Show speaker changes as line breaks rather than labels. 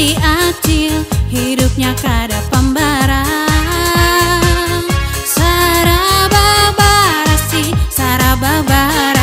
si acil hidupnya kada pembara Sarababara si Sarababara.